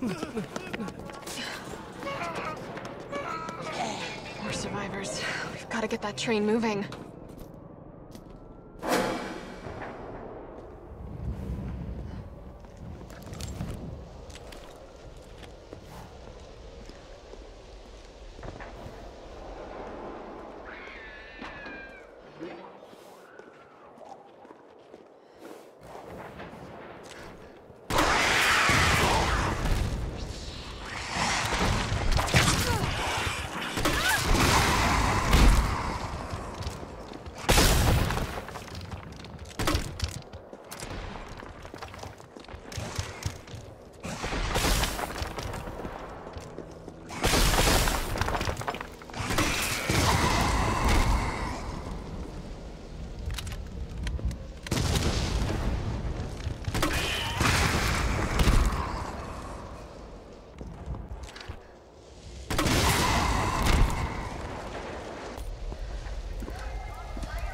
More survivors. We've got to get that train moving.